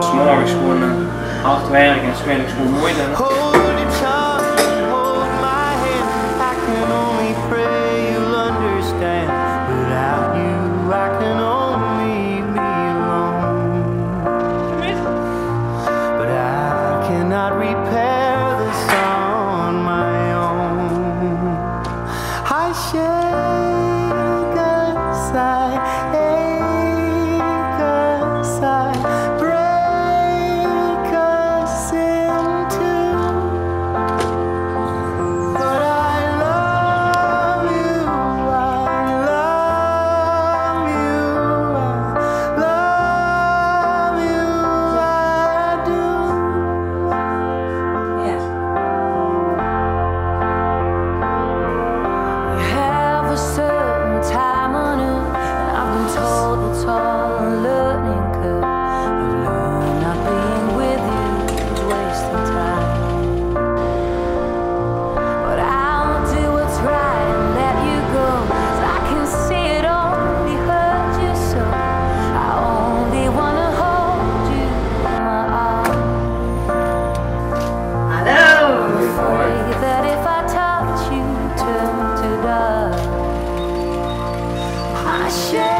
S'morgens gewoon eh, hard werken en s'middags gewoon mooi dan. passion.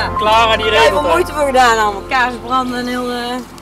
Ja. Clara die regelt Daar hebben we moeite voor gedaan allemaal. Kaars branden en heel... Uh...